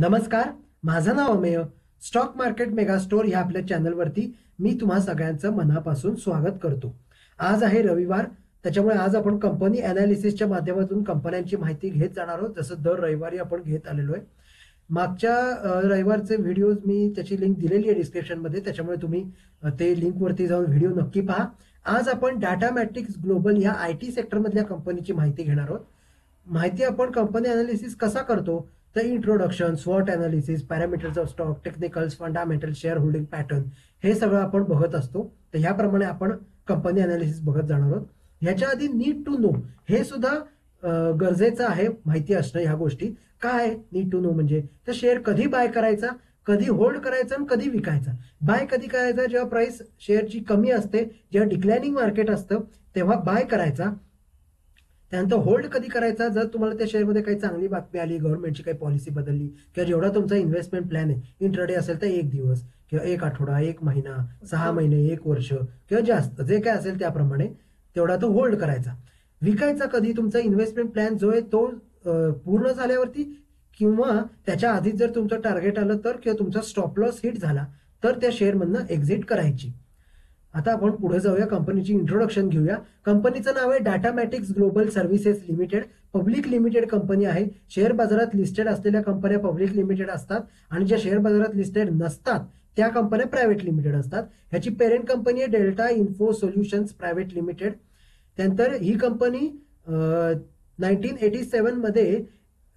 नमस्कार माझं नाव Amey. Stock market mega store ह्या आपल्या चॅनलवरती मी तुम्हा सगळ्यांचं मनापासून स्वागत करतो. आज आहे रविवार त्याच्यामुळे आज आपण कंपनी अनालिसिसच्या माध्यमातून कंपन्यांची माहिती घेत जाणार आहोत जसं दर रविवारी आपण घेत आलेलो आहे. मागच्या रविवारचे व्हिडिओज मी त्याची लिंक दिलेली आहे डिस्क्रिप्शनमध्ये त्याच्यामुळे तुम्ही ते लिंकवरती जाऊन व्हिडिओ नक्की पहा. आज आपण डाटा मॅट्रिक्स ग्लोबल या आय टी सेक्टरमधल्या कंपनीची माहिती घेणार आहोत. माहिती आपण कंपनी अनालिसिस कसा करतो तर इंट्रोडक्शन स्वॉट analysis, parameters of stock technicals fundamental shareholding pattern हे सगळं आपण बघत असतो. तर ह्याप्रमाणे आपण कंपनी अनालिसिस बघत जाणार आहोत. ह्याच्या आधी नीड टू नो हे सुद्धा गरजेचं आहे माहिती असणं ह्या गोष्टी. काय नीड टू नो म्हणजे? तर शेअर कधी बाय करायचा कधी होल्ड करायचा आणि कधी विकायचा. बाय कधी करायचा? जेव्हा प्राइस शेअरची कमी असते जेव्हा डिक्लायनिंग मार्केट असतं तेव्हा बाय करायचा. त्यानंतर होल्ड कधी करायचा? जर तुम्हाला त्या शेअरमध्ये काही चांगली बातमी आली गव्हर्नमेंटची काही पॉलिसी बदलली किंवा जेवढा तुमचा इन्व्हेस्टमेंट प्लॅन आहे इंट्राडे असेल तर एक दिवस किंवा एक आठवडा एक महिना सहा महिने एक वर्ष किंवा जास्त जे काय असेल त्याप्रमाणे तेवढा तो होल्ड करायचा. विकायचा कधी? तुमचा इन्व्हेस्टमेंट प्लॅन जो आहे तो पूर्ण झाल्यावरती किंवा त्याच्या आधीच जर तुमचं टार्गेट आलं तर किंवा तुमचा स्टॉप लॉस हिट झाला तर त्या शेअरमधनं एक्झिट करायची. आता आपण पुढे जाऊया कंपनीची इंट्रोडक्शन घेऊया. कंपनीचं नाव आहे Datamatics Global Services Limited public limited company आहे. शेअर बाजारात लिस्टेड असलेल्या कंपन्या पब्लिक लिमिटेड असतात. आणि ज्या शेअर बाजारात लिस्टेड नसतात त्या कंपन्या प्रायव्हेट लिमिटेड असतात. ह्याची पेरेंट कंपनी आहे Delta Info Solutions Private Limited त्यानंतर ही कंपनी नाईन्टीन एटी सेवनमध्ये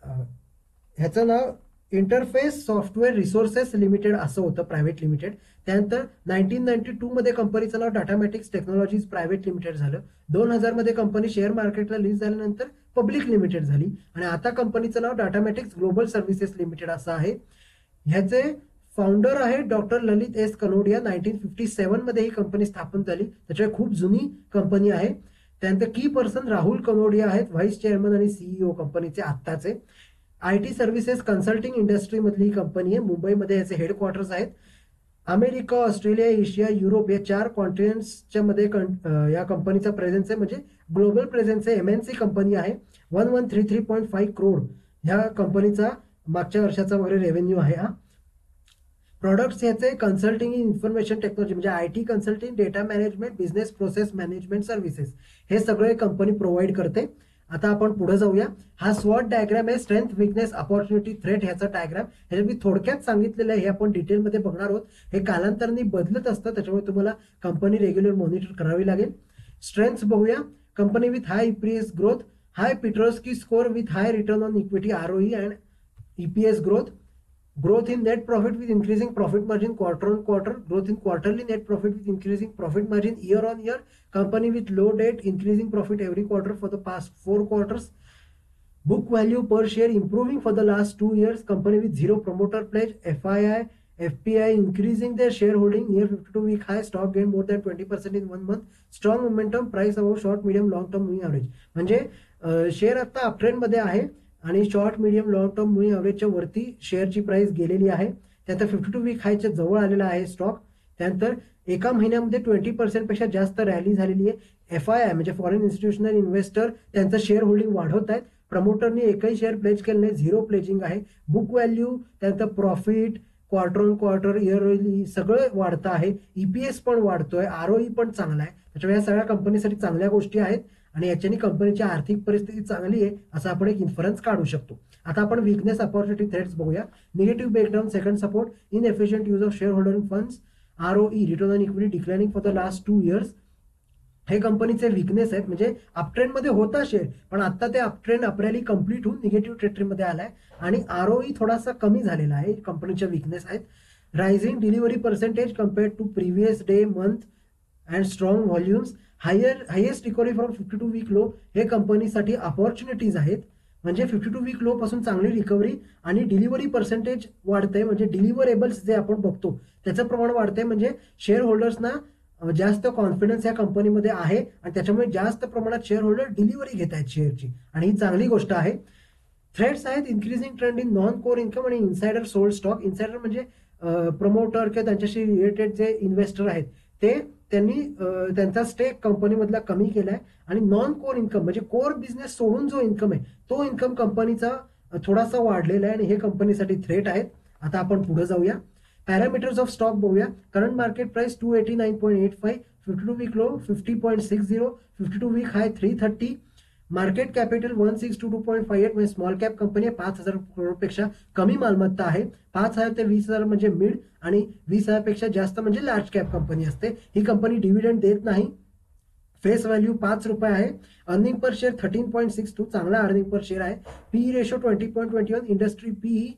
ह्याचं नाव इंटरफेस सॉफ्टवेअर रिसोर्सेस लिमिटेड असं होतं प्रायव्हेट लिमिटेड. त्यानंतर नाईन्टीन नाईन्टी टू मध्ये कंपनीचं नाव डाटामॅटिक्स टेक्नॉलॉजीज प्रायव्हेट लिमिटेड झालं. दोन हजारमध्ये कंपनी शेअर मार्केटला लिस्ट झाल्यानंतर पब्लिक लिमिटेड झाली. आणि आता कंपनीचं नाव डाटामॅटिक्स ग्लोबल सर्व्हिसेस लिमिटेड असं आहे. ह्याचे फाउंडर आहे doctor Lalit S Kanodia nineteen fifty सेवनमध्ये ही कंपनी स्थापन झाली. त्याच्यामुळे खूप जुनी कंपनी आहे. त्यानंतर की पर्सन राहुल कनोडिया आहेत. व्हाईस चेअरमन आणि सीईओ कंपनीचे आत्ताचे. आय टी सर्व्हिसेस कन्सल्टिंग इंडस्ट्रीमधली ही कंपनी आहे. मुंबईमध्ये याचे हेडक्वार्टर्स आहेत. अमेरिका ऑस्ट्रेलिया एशिया युरोप या चार कॉन्टिनेंट्सच्या मध्ये कं- या कंपनीचा प्रेझेन्स आहे. म्हणजे ग्लोबल प्रेझेन्स आहे. सी कंपनी आहे. One one three three point five crore ह्या कंपनीचा मागच्या वर्षाचा वगैरे रेव्हेन्यू आहे हा. प्रॉडक्ट्स याचे कन्सल्टिंग इन्फॉर्मेशन टेक्नॉलॉजी म्हणजे I T consulting data management business process management services हे सगळे कंपनी प्रोव्हाइड करते. आता आपण पुढे जाऊया. हा स्वॉट डायग्राम आहे स्ट्रेंथ विकनेस अपॉर्च्युनिटी थ्रेट ह्याचा डायग्राम हे मी थोडक्यात सांगितलेलं आहे हे आपण डिटेलमध्ये बघणार आहोत. हे कालांतराने बदलत असतं त्याच्यामुळे तुम्हाला कंपनी रेग्युलर मॉनिटर करावी लागेल. स्ट्रेंथ बघूया. Company with high EPS growth high Piotroski score with high return on equity ROE and EPS growth growth in net profit with increasing profit margin quarter on quarter, growth in quarterly net profit with increasing profit margin year on year, company with low debt, increasing profit every quarter for the past four quarters, book value per share improving for the last two years, company with zero promoter pledge, FII, FPI increasing their shareholding near 52 week high, stock gain more than 20% in one month, strong momentum, price above short, medium, long term moving average. म्हणजे share आता uptrend मध्ये आहे आणि short medium long term moving ॲव्हरेजच्या वरती शेअरची price गेलेली आहे. त्यानंतर फिफ्टी टू वीक हायच्या जवळ आलेला आहे स्टॉक त्यानंतर एका महिन्यामध्ये ट्वेंटी पर्सेंटपेक्षा जास्त रॅली झालेली आहे. एफ आय आय म्हणजे फॉरेन इन्स्टिट्यूशनल इन्व्हेस्टर त्यांचं शेअर होल्डिंग वाढवत आहेत. प्रमोटरनी एकही शेअर प्लेज केलं नाही. झिरो प्लेजिंग आहे. बुक व्हॅल्यू त्यानंतर profit quarter on quarter yearly सगळं वाढतं आहे. ईपीएस पण वाढतोय आरओई पण चांगला आहे. त्याच्यामुळे या सगळ्या कंपनीसाठी चांगल्या गोष्टी आहेत आणि याच्याने कंपनीची आर्थिक परिस्थिती चांगली आहे असं आपण एक इन्फरन्स काढू शकतो. आता आपण विकनेस अपॉर्च्युनिटी थ्रेट्स बघूया. Negative breakdown second support inefficient use of shareholding funds ROE return on equity declining for the last two years हे कंपनीचे विकनेस आहेत. म्हणजे अपट्रेंडमध्ये होता शेअर पण आता ते अपट्रेंड अप्रॅली कंप्लीट होऊन निगेटिव्ह ट्रेटरीमध्ये आलाय. आणि आरओई थोडासा कमी झालेला आहे. कंपनीच्या विकनेस आहेत. Rising delivery percentage compared to previous day month and strong volumes higher highest recovery from fifty two week low हे कंपनीसाठी अपॉर्च्युनिटीज आहेत. म्हणजे फिफ्टी टू वीक लो पासून चांगली रिकव्हरी आणि डिलिव्हरी पर्सेंटेज वाढतंय. म्हणजे डिलिव्हरेबल्स जे आपण बघतो त्याचं प्रमाण वाढतंय. म्हणजे शेअर होल्डर्सना जास्त कॉन्फिडन्स या कंपनीमध्ये आहे आणि त्याच्यामुळे जास्त प्रमाणात शेअर होल्डर डिलिव्हरी घेत आहेत शेअरची आणि ही चांगली गोष्ट आहे. थ्रेड्स आहेत increasing trend in non core income आणि इन्सायडर सोल्ड स्टॉक इन्सायडर म्हणजे प्रमोटर किंवा त्यांच्याशी रिलेटेड जे इन्व्हेस्टर आहेत ते त्यांनी त्यांचा स्टेक कंपनीमधला कमी केलाय. आणि नॉन कोर इन्कम म्हणजे कोर बिझनेस सोडून जो इन्कम आहे तो इन्कम कंपनीचा थोडासा वाढलेला आहे आणि हे कंपनीसाठी थ्रेट आहेत. आता आपण पुढे जाऊया. पॅरामीटर्स ऑफ स्टॉक बघूया current market price two eighty nine point eight five fifty two week low fifty point six zero fifty two week high three thirty market capital one six two two point five eight म्हणजे small cap company आहे पाच हजार करोडपेक्षा कमी मालमत्ता आहे. पाच हजार ते वीस हजार म्हणजे मिड आणि वीस हजारपेक्षा जास्त म्हणजे लार्ज कॅप कंपनी असते. ही कंपनी डिव्हिडंड देत नाही. फेस व्हॅल्यू पाच रुपये आहे. Earning per share thirteen point six two चांगला अर्निंग पर शेअर आहे. P ratio twenty point twenty one industry P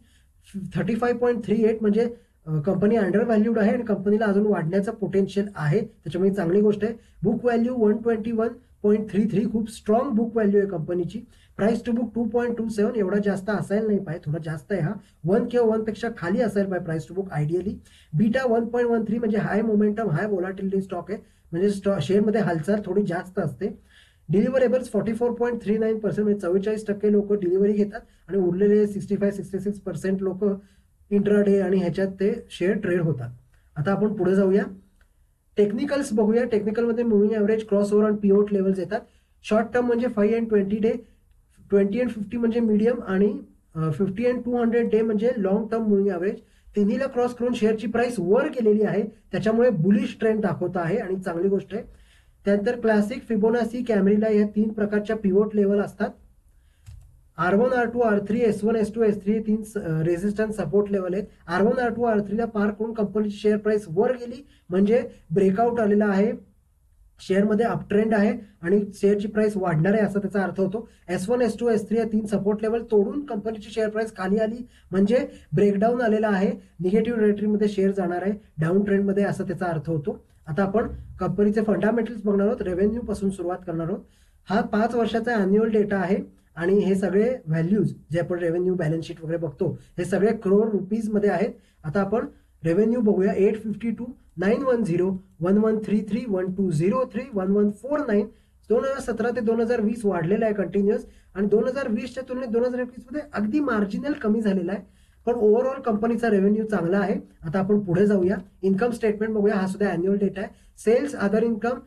thirty five point three eight म्हणजे कंपनी अंडर व्हॅल्यूड आहे आणि कंपनीला अजून वाढण्याचं पोटेन्शियल आहे. त्याच्यामुळे चांगली गोष्ट आहे. Book value one twenty one point three three खूप स्ट्रॉंग बुक व्हॅल्यू आहे कंपनीची price to book two point two seven एवढा जास्त असायला नाही पाहिजे. थोडा जास्त आहे हा. वन किंवा वनपेक्षा खाली असायला पाहिजे price to book ideally beta one point one three म्हणजे high momentum high volatility stock आहे. म्हणजे स्टॉ शेअरमध्ये हालचाल थोडी जास्त असते. Deliverables forty four point three nine percent म्हणजे चव्वेचाळीस टक्के लोक डिलिव्हरी घेतात. आणि उरलेले sixty five sixty six percent लोक इंट्राडे आणि ह्याच्यात ते शेअर ट्रेड होतात. आता आपण पुढे जाऊया. टेक्निकल्स बघूया. टेक्निकलमध्ये मुव्हिंग ॲव्हरेज क्रॉस ओव्हर आणि पीओट लेवल्स येतात. शॉर्ट टर्म म्हणजे five and twenty day twenty and fifty म्हणजे मीडियम आणि fifty and two hundred day म्हणजे लॉंग टर्म मुव्हिंग ॲव्हरेज तिन्हीला क्रॉस करून शेअरची प्राइस वर केलेली आहे. त्याच्यामुळे बुलिश ट्रेंड दाखवत आहे आणि चांगली गोष्ट आहे. त्यानंतर क्लासिक फिबोनासी कॅमेरीला या तीन प्रकारच्या पिवोट लेवल असतात. R one R two R three S one S two S three तीन रेझिस्टन्स सपोर्ट लेवल आहेत. R one R two R थ्रीला पार करून कंपनीची शेअर प्राइस वर गेली. म्हणजे ब्रेकआउट आलेला आहे. शेअरमध्ये अपट्रेंड आहे आणि शेअरची प्राइस वाढणार आहे असा त्याचा अर्थ होतो. S one S two S three या तीन सपोर्ट लेवल तोडून कंपनीची शेअर प्राइस खाली आली. म्हणजे ब्रेकडाऊन आलेला आहे. निगेटिव्ह टेरिटरीमध्ये शेअर जाणार आहे. डाऊन ट्रेंडमध्ये असा त्याचा अर्थ होतो. आता आपण कंपनीचे फंडामेंटल्स बघणार आहोत. रेव्हेन्यू पासून सुरुवात करणार आहोत. हा पाच वर्षाचा अॅन्युअल डेटा आहे. आणि हे सगळे व्हॅल्यूज जे आपण रेव्हेन्यू बॅलन्स शीट वगैरे बघतो हे सगळे करोड रुपीजमध्ये आहेत. आता आपण रेव्हेन्यू बघूया eight fifty two nine one zero one one three three one two zero three one one four nine दोन हजार सतरा ते दोन हजार वीस वाढलेला आहे कंटिन्युअस आणि दोन हजार वीसच्या तुलनेत दोन हजार एकवीसमध्ये अगदी मार्जिनल कमी झालेला आहे. पण ओव्हरऑल कंपनीचा रेव्हेन्यू चांगला आहे. आता आपण पुढे जाऊया. इन्कम स्टेटमेंट बघूया. हा सुद्धा अॅन्युअल डेटा आहे. सेल्स अदर इन्कम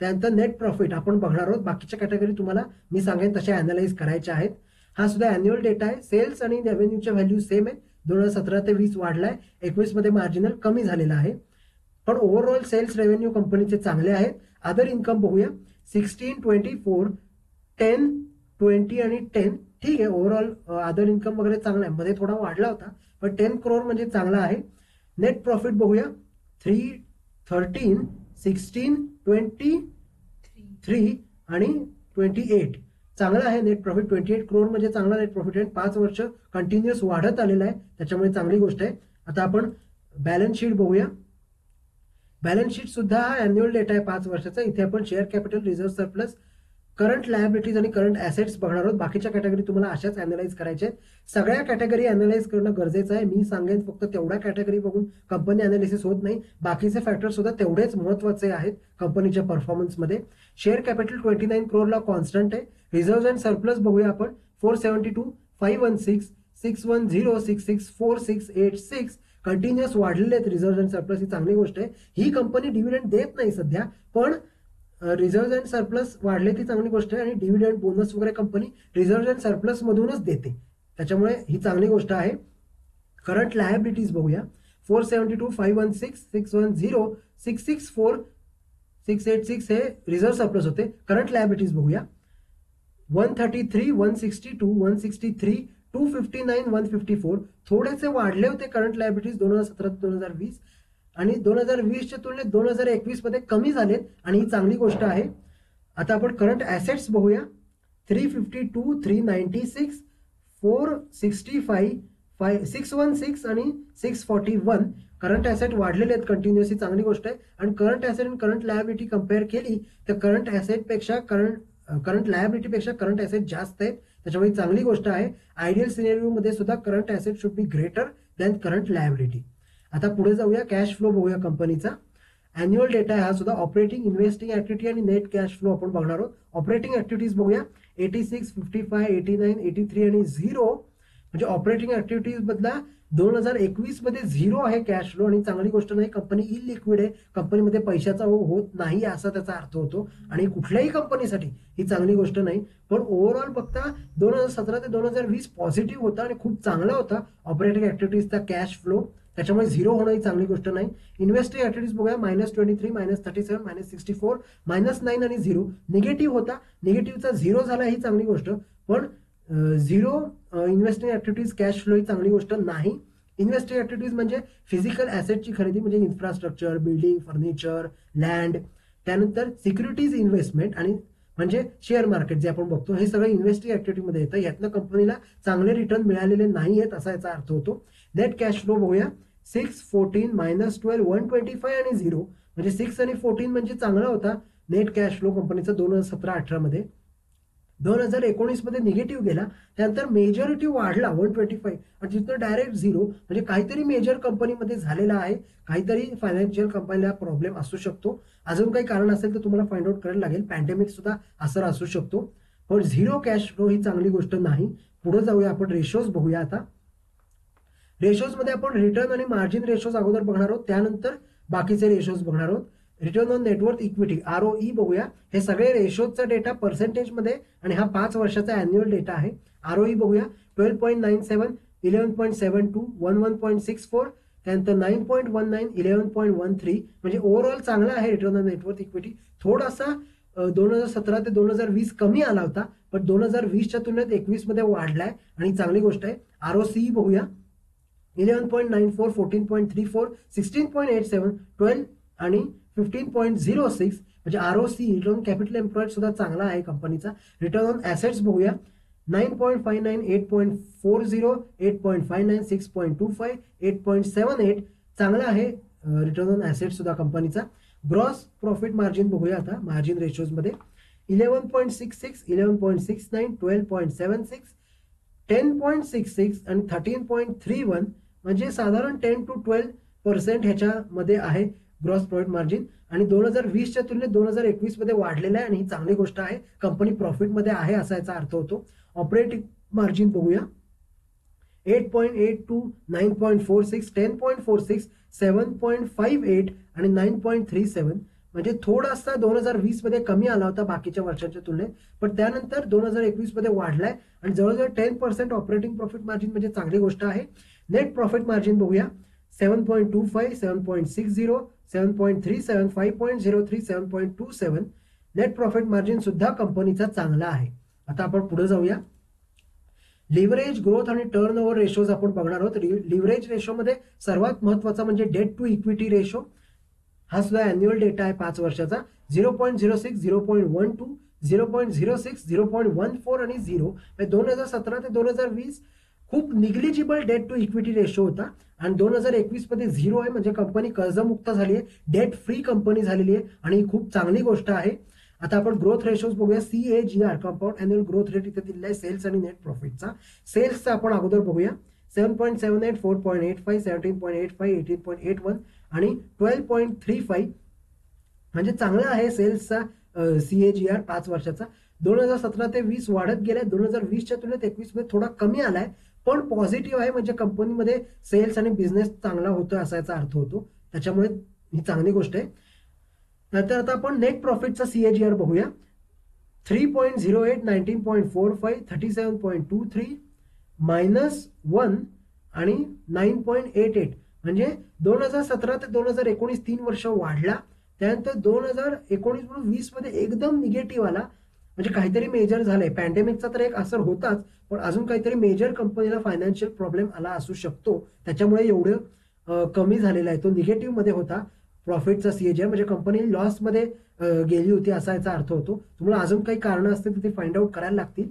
त्यानंतर नेट प्रॉफिट आपण बघणार आहोत. बाकीच्या कॅटेगरी तुम्हाला मी सांगेन तसे अनालाइज करायच्या आहेत. हा सुद्धा अॅन्युअल डेटा आहे. सेल्स आणि रेव्हेन्यूच्या व्हॅल्यू सेम आहे. दोन हजार सतरा ते वीस वाढलाय. एकवीसमध्ये मार्जिनल कमी झालेला आहे. पण ओव्हरऑल सेल्स रेव्हेन्यू कंपनीचे चांगले आहेत. अदर इन्कम बघूया. Sixteen twenty four ten twenty आणि टेन ठीक आहे ओव्हरऑल अदर इन्कम वगैरे चांगला आहे. मध्ये थोडा वाढला होता पण टेन क्रोर म्हणजे चांगला आहे. नेट प्रॉफिट बघूया. Three thirteen sixteen twenty three आणि ट्वेंटी एट. चांगला आहे net profit twenty eight crore म्हणजे चांगला नेट प्रॉफिट आहे. पाच वर्ष कंटिन्युअस वाढत आलेला आहे. त्याच्यामुळे चांगली गोष्ट आहे. आता आपण बॅलन्स शीट बघूया. बॅलन्स शीट सुद्धा हा अॅन्युअल डेटा आहे. पाच वर्षाचा. इथे आपण share capital reserve surplus current liabilities आणि करंट ॲसेट्स बघणार आहोत. बाकीच्या कॅटेगरी तुम्हाला अशाच अॅनालाइज करायच्या आहेत. सगळ्या कॅटेगरी अॅनालाइज करणं गरजेचं आहे. मी सांगेन फक्त तेवढ्या कॅटेगरी बघून कंपनी अनालिसिस होत नाही. बाकीचे फॅक्टर सुद्धा तेवढेच महत्त्वाचे आहेत कंपनीच्या परफॉर्मन्समध्ये शेअर कॅपिटल ट्वेंटी नाईन क्रोरला कॉन्स्टंट आहे. रिझर्व्ह अँड सरप्लस बघूया आपण. Four seventy two five one six six one zero six six four six eight six continuous वाढलेले आहेत रिझर्व्ह अँड सरप्लस ही चांगली गोष्ट आहे. ही कंपनी डिव्हिडंड देत नाही सध्या. पण रिझर्व्ह अँड सरप्लस वाढले ती चांगली गोष्ट आहे आणि डिव्हिडंड बोनस वगैरे कंपनी रिझर्व्ह अँड सरप्लस मधूनच देते. त्याच्यामुळे ही चांगली गोष्ट आहे. करंट लायबिलिटीज बघूया. Four seventy two five one six six one zero six six four six eight six हे रिझर्व्ह सरप्लस होते. करंट लायबिलिटीज बघूया. One thirty three one sixty two one sixty three two fifty nine one fifty four थोडेसे वाढले होते current liabilities दोन हजार सतरा ते दोन हजार वीस. आणि दोन हजार वीसच्या तुलनेत दोन हजार एकवीसमध्ये कमी झालेत आणि ही चांगली गोष्ट आहे. आता आपण करंट ॲसेट्स बघूया. Three fifty two three ninety six four sixty five five six one six आणि six forty one current asset वाढलेले आहेत कंटिन्युअसली चांगली गोष्ट आहे. आणि करंट ॲसेट आणि करंट लायबिलिटी कंपेअर केली तर करंट ॲसेटपेक्षा करंट करंट लायबिलिटीपेक्षा करंट ॲसेट जास्त आहेत. त्याच्यामुळे चांगली गोष्ट आहे. आयडियल सिनेरिओमध्ये सुद्धा current asset should be greater than current liability आता पुढे जाऊया कॅश फ्लो बघूया कंपनीचा अॅन्युअल डेटा हा सुद्धा. ऑपरेटिंग इन्व्हेस्टिंग ऍक्टिव्हिटी आणि नेट कॅश फ्लो आपण बघणार आहोत. ऑपरेटिंग ऍक्टिव्हिटीज बघूया. Eighty six fifty five eighty nine eighty three आणि झिरो म्हणजे ऑपरेटिंग ऍक्टिव्हिटीज बदला दोन हजार एकवीसमध्ये झिरो आहे कॅश फ्लो आणि चांगली गोष्ट नाही कंपनी इलिक्विड आहे. कंपनीमध्ये पैशाचा हो- होत नाही असा त्याचा अर्थ होतो. आणि कुठल्याही कंपनीसाठी ही चांगली गोष्ट नाही. पण ओव्हरऑल बघता दोन हजार सतरा ते दोन हजार वीस पॉझिटिव्ह होता आणि खूप चांगला होता ऑपरेटिंग ऍक्टिव्हिटीजचा कॅश फ्लो त्याच्यामुळे झिरो होणं ही चांगली गोष्ट नाही. इन्व्हेस्टिंग ऍक्टिव्हिटीज बघूया minus twenty three minus thirty seven minus sixty four minus nine आणि झिरो निगेटिव्ह होता निगेटिव्हचा झिरो झाला ही चांगली गोष्ट. पण zero investing activities cash flow ही चांगली गोष्ट नाही. इन्व्हेस्टिंग ऍक्टिव्हिटीज म्हणजे फिजिकल ॲसेटची खरेदी म्हणजे इन्फ्रास्ट्रक्चर बिल्डिंग फर्निचर लँड त्यानंतर सिक्युरिटीज इन्व्हेस्टमेंट आणि म्हणजे शेअर मार्केट जे आपण बघतो हे सगळं इन्व्हेस्टिंग ऍक्टिव्हिटीमध्ये येतं. यातनं कंपनीला चांगले रिटर्न मिळालेले नाही आहेत असा याचा अर्थ होतो. नेट कॅश फ्लो बघूया. Six fourteen minus twelve one twenty five आणि झिरो म्हणजे सिक्स आणि फोर्टीन म्हणजे चांगला होता. नेट कॅश फ्लो कंपनीचा दोन हजार सतरा अठरामध्ये दोन हजार एकोणीसमध्ये निगेटिव्ह गेला. त्यानंतर मेजॉरिटी वाढला वन ट्वेंटी फाईव्ह आणि तिथं डायरेक्ट झिरो म्हणजे काहीतरी मेजर कंपनीमध्ये झालेला आहे. काहीतरी फायनान्शियल कंपनीला प्रॉब्लेम असू शकतो. अजून काही कारण असेल तर तुम्हाला फाइंड आउट करायला लागेल. पॅन्डेमिक सुद्धा असर असू शकतो. पण झिरो कॅश फ्लो ही चांगली गोष्ट नाही. पुढे जाऊया आपण रेशोज बघूया आता. रेशोजमध्ये आपण रिटर्न आणि मार्जिन रेशोज अगोदर बघणार आहोत. त्यानंतर बाकीचे रेशोज बघणार आहोत. Return on network equity R O E बघूया. हे सगळे रेशोजचा डेटा पर्सेंटेजमध्ये आणि हा पाच वर्षाचा अॅन्युअल डेटा आहे. आर ओ ई बघूया. Twelve point nine seven eleven point seven two one one point six four त्यानंतर nine point one nine eleven point one three म्हणजे ओव्हरऑल चांगला आहे रिटर्न ऑन नेटवर्क इक्विटी थोडासा दोन हजार सतरा ते दोन हजार वीस कमी आला होता पण दोन हजार वीसच्या तुलनेत एकवीसमध्ये वाढला वाढलाय आणि चांगली गोष्ट आहे. आर ओ सी बघूया. Eleven point nine four fourteen point three four sixteen point eight seven twelve आणि फिफ्टीन पॉईंट झिरो सिक्स म्हणजे R O C return capital employed सुद्धा चांगला आहे कंपनीचा रिटर्न ऑन ॲसेट्स बघूया. Nine point five nine eight point four zero eight point five nine six point two five eight point seven eight चांगला आहे return on assets सुद्धा कंपनीचा gross profit margin बघूया आता margin रेशोजमध्ये eleven point six six eleven point six nine twelve point seven six ten point six six आणि thirteen point three one म्हणजे साधारण ten to twelve percent ह्याच्यामध्ये आहे gross profit margin आणि दोन हजार वीसच्या तुलनेत दोन हजार एकवीसमध्ये वाढलेलं आहे आणि ही चांगली गोष्ट आहे. कंपनी प्रॉफिटमध्ये आहे असा याचा अर्थ होतो. ऑपरेटिंग मार्जिन बघूया. Eight point eight two nine point four six ten point four six seven point five eight आणि नाईन पॉईंट थ्री सेवन म्हणजे थोडासा दोन हजार वीसमध्ये कमी आला होता बाकीच्या वर्षांच्या तुलनेत. पण त्यानंतर दोन हजार एकवीसमध्ये वाढलाय. आणि जवळजवळ ten percent operating profit margin म्हणजे चांगली गोष्ट आहे. नेट प्रॉफिट मार्जिन बघूया. Seven point two five seven point six zero seven point three seven five point zero three seven point two seven net profit margin सुद्धा कंपनीचा चांगला आहे. आता आपण पुढे जाऊया. लिव्हरेज ग्रोथ आणि टर्न ओव्हर रेशोज आपण बघणार आहोत. लिव्हरेज रेशोमध्ये सर्वात महत्त्वाचा म्हणजे डेट टू इक्विटी रेशो हा सुद्धा अॅन्युअल डेटा आहे पाच वर्षाचा. Zero point zero six zero point one two zero point zero six zero point one four आणि झिरो म्हणजे दोन हजार सतरा ते दोन हजार वीस खूप negligible debt to equity ratio होता. आणि दोन हजार एकवीसमध्ये झिरो आहे. म्हणजे कंपनी कर्जमुक्त झाली आहे डेट फ्री कंपनी झालेली आहे. आणि ही खूप चांगली गोष्ट आहे. आता आपण ग्रोथ रेशोज बघूया. C A G R compound annual growth rate इथे दिलेला आहे. सेल्स आणि नेट प्रॉफिटचा सेल्सचा आपण अगोदर बघूया. Seven point seven eight four point eight five seventeen point eight five eighteen point eight one आणि ट्वेल्व पॉईंट थ्री फाईव्ह म्हणजे चांगला आहे सेल्सचा सी ए जी आर पाच वर्षाचा. दोन हजार सतरा ते वीस वाढत गेलाय. दोन हजार वीसच्या तुलनेत एकवीसमध्ये थोडा कमी आलाय. पण पॉझिटिव्ह आहे म्हणजे कंपनीमध्ये सेल्स आणि बिझनेस चांगला होतो असायचा अर्थ होतो. त्याच्यामुळे ही चांगली गोष्ट आहे. नंतर आता आपण नेट प्रॉफिटचा सीएजीआर बघूया. Three point zero eight nineteen point four five thirty seven point two three minus one आणि नाईन पॉईंट एट एट म्हणजे दोन हजार सतरा ते दोन हजार एकोणीस तीन वर्ष वाढला. त्यानंतर दोन हजार एकोणीस म्हणून एकदम निगेटिव्ह आला. म्हणजे काहीतरी मेजर झालंय. पॅन्डेमिकचा तर एक असर होताच. पण अजून काहीतरी मेजर कंपनीला फायनान्शियल प्रॉब्लेम आला असू शकतो. त्याच्यामुळे एवढं कमी झालेला आहे. तो निगेटिव्हमध्ये होता. प्रॉफिटचा सीएजीआर म्हणजे कंपनी लॉसमध्ये गेली होती असा याचा अर्थ होतो. तुम्हाला अजून काही कारण असतील तर ते फाइंड आउट करायला लागतील.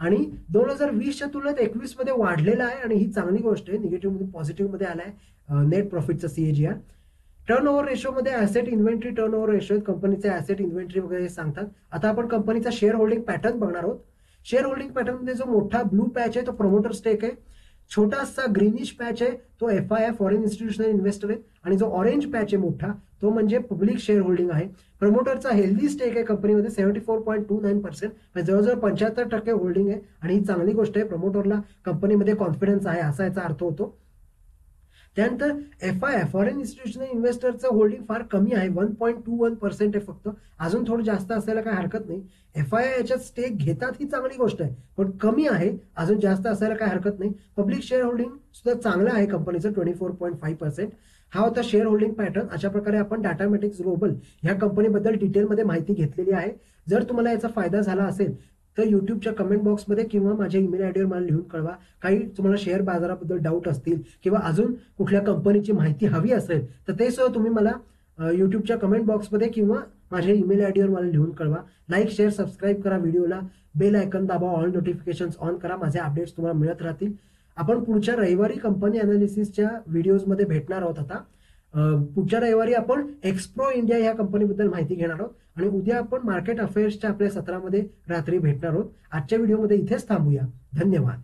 आणि दोन हजार वीसच्या तुलनेत एकवीसमध्ये वाढलेला आहे आणि ही चांगली गोष्ट आहे. निगेटिव्हमध्ये पॉझिटिव्हमध्ये आलाय. नेट प्रॉफिटचा सीएजीआर टर्न ओव्हर रेशोमध्ये asset inventory turnover ratio कंपनीचे ॲसेट इन्व्हेंटरी वगैरे सांगतात. आता आपण कंपनीचा शेअर होल्डिंग पॅटर्न बघणार आहोत. शेअर होल्डिंग पॅटर्नमध्ये जो मोठा ब्लू पॅच आहे तो प्रमोटर स्टेक आहे छोटासा ग्रीनिश पॅच आहे तो F I foreign institutional investor आहे आणि जो ऑरेंज पॅच आहे मोठा तो म्हणजे पब्लिक शेअर होल्डिंग आहे। प्रमोटरचा हेल्दी स्टेक आहे कंपनीमध्ये seventy four point two nine percent म्हणजे जवळजवळ पंच्याहत्तर टक्के होल्डिंग आहे. आणि ही चांगली गोष्ट आहे प्रमोटरला कंपनीमध्ये कॉन्फिडन्स आहे असा याचा अर्थ होतो. त्यानंतर एफ आय फॉरेन इन्स्टिट्यूशनल इन्व्हेस्टरचं होल्डिंग फार कमी आहे. One point two one percent आहे फक्त. अजून थोडं जास्त असायला काही हरकत नाही. एफ आय याच्यात स्टेक घेतात ही चांगली गोष्ट आहे. पण कमी आहे. अजून जास्त असायला काही हरकत नाही. पब्लिक शेअर होल्डिंग सुद्धा चांगलं आहे कंपनीचं twenty four point five percent हा होता शेअर होल्डिंग पॅटर्न अशा प्रकारे आपण डाटामॅटिक्स ग्लोबल ह्या कंपनीबद्दल डिटेलमध्ये माहिती घेतलेली आहे. जर तुम्हाला याचा फायदा झाला असेल तर युट्यूबच्या कमेंट बॉक्समध्ये किंवा माझ्या ईमेल आयडीवर मला लिहून कळवा. काही तुम्हाला शेअर बाजाराबद्दल डाऊट असतील किंवा अजून कुठल्या कंपनीची माहिती हवी असेल तर ते सुद्धा तुम्ही मला यूट्यूबच्या युट्यूबच्या कमेंट बॉक्समध्ये किंवा माझ्या ईमेल आयडीवर मला लिहून कळवा. लाईक शेअर सबस्क्राईब करा व्हिडिओला. बेल आयकन दाबा ऑल नोटिफिकेशन्स ऑन करा. माझे अपडेट्स तुम्हाला मिळत राहतील. आपण पुढच्या रविवारी कंपनी अनालिसिसच्या व्हिडिओजमध्ये भेटणार आहोत आता. पुढच्या रविवारी आपण एक्सप्रो इंडिया ह्या कंपनीबद्दल माहिती घेणार आहोत. आणि उद्या आपण मार्केट अफेअर्सच्या आपल्या सत्रामध्ये रात्री भेटणार आहोत. आजच्या व्हिडिओमध्ये इथेच थांबूया. धन्यवाद.